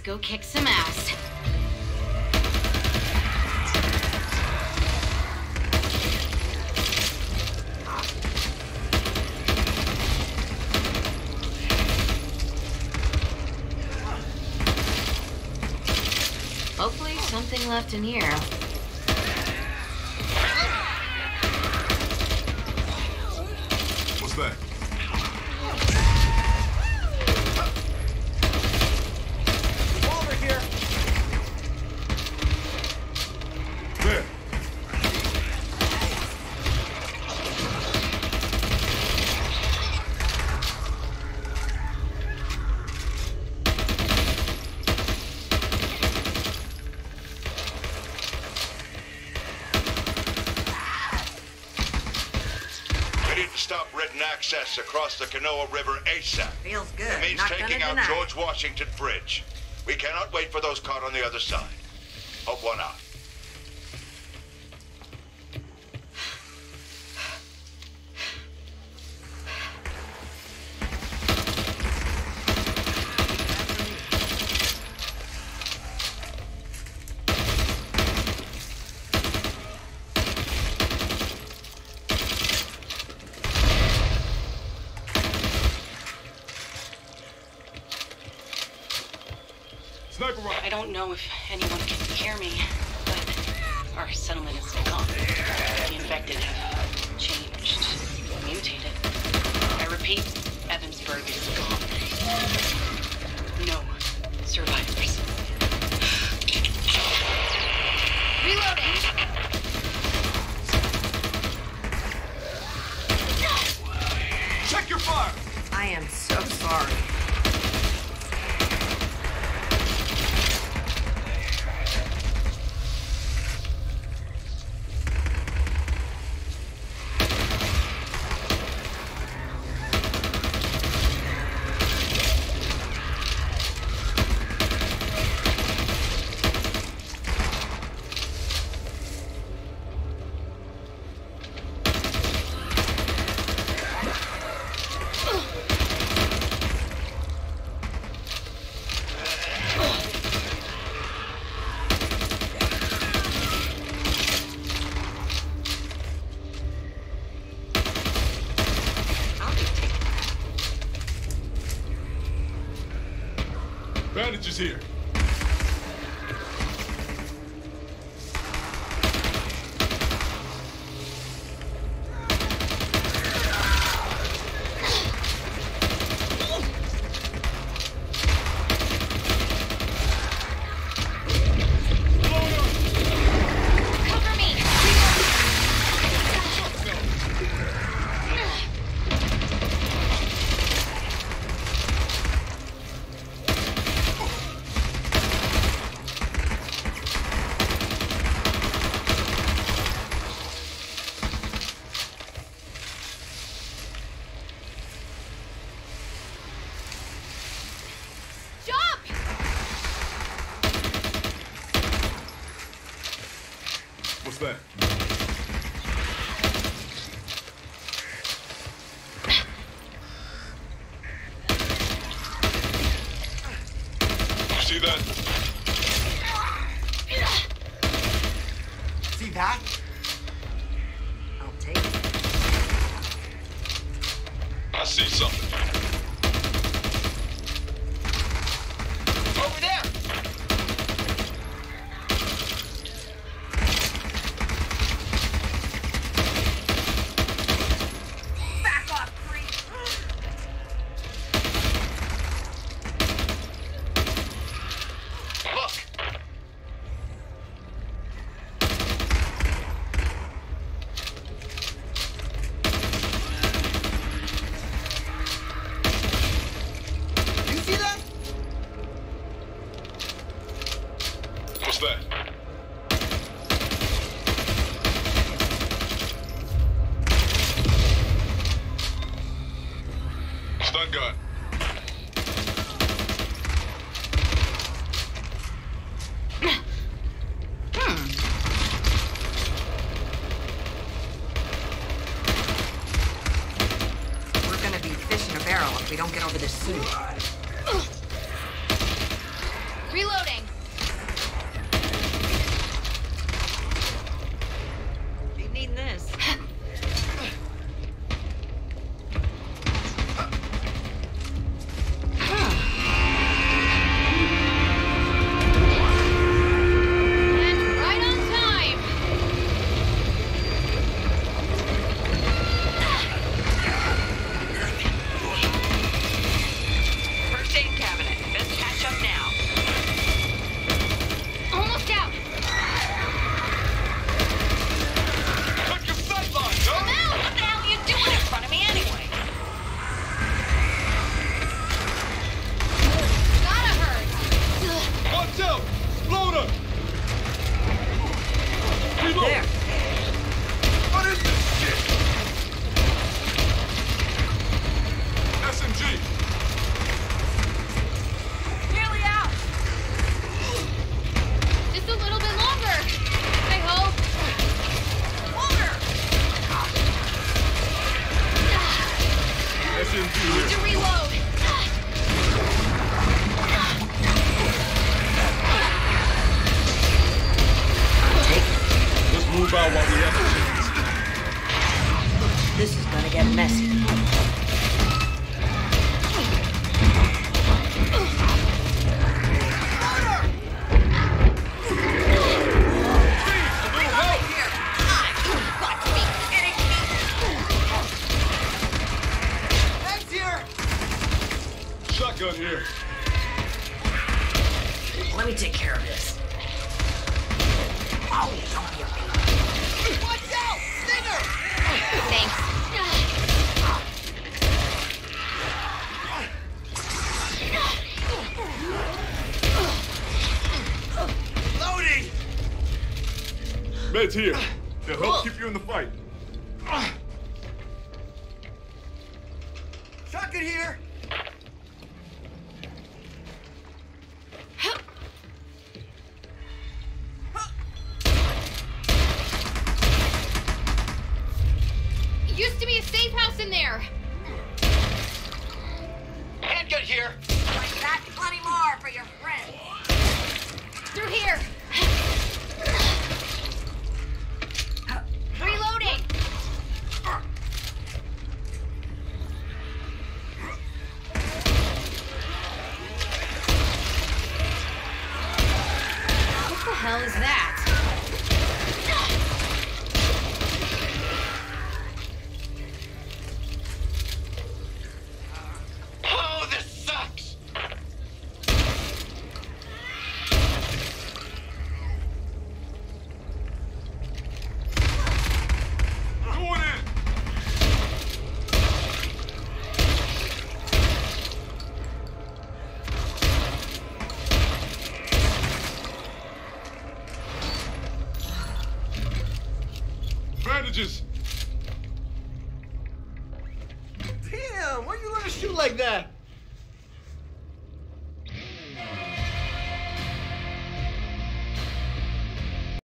go kick some ass. Hopefully something left in here. To stop Ridden access across the Kanoa River ASAP. Feels good. It means Not taking out. George Washington Bridge. We cannot wait for those caught on the other side. Hope one out. I don't know if anyone can hear me, but our settlement is gone. The infected have changed, mutated. I repeat, Evansburg is gone. No survivors. Reloading! Check your fire. I am so sorry. Bandages here. What's that? You see that? See that? I'll take it. I see something. Stun gun. We're gonna be fish in a barrel if we don't get over this soon. Reloading. This is gonna get messy. Heads here! Shotgun here. Let me take care of this. Oh, Thanks. Loading! Meds here. They'll help keep you in the fight. Shotgun here! Handgun here! I got plenty more for your friend. Through here. Reloading. What the hell is that? Bandages! Damn, where you learn to shoot like that?